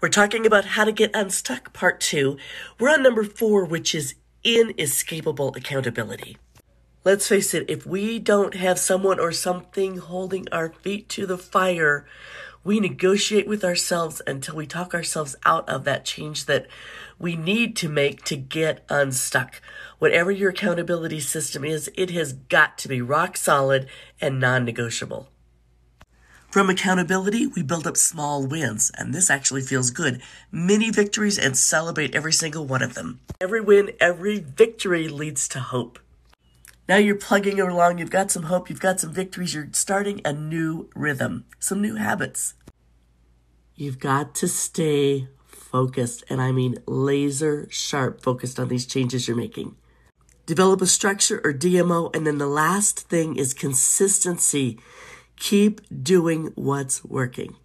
We're talking about how to get unstuck, part two. We're on number four, which is inescapable accountability. Let's face it, if we don't have someone or something holding our feet to the fire, we negotiate with ourselves until we talk ourselves out of that change that we need to make to get unstuck. Whatever your accountability system is, it has got to be rock solid and non negotiable. From accountability, we build up small wins, and this actually feels good. Mini victories and celebrate every single one of them. Every win, every victory leads to hope. Now you're plugging along, you've got some hope, you've got some victories, you're starting a new rhythm, some new habits. You've got to stay focused, and I mean laser sharp focused on these changes you're making. Develop a structure or DMO, and then the last thing is consistency. Keep doing what's working.